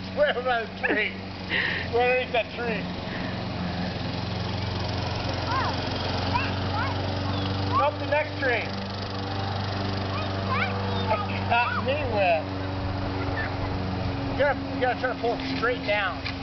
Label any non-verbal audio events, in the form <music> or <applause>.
<laughs> Where about the tree. Where is that tree. Up the next tree. It got me with. You gotta, you gotta try to pull it straight down.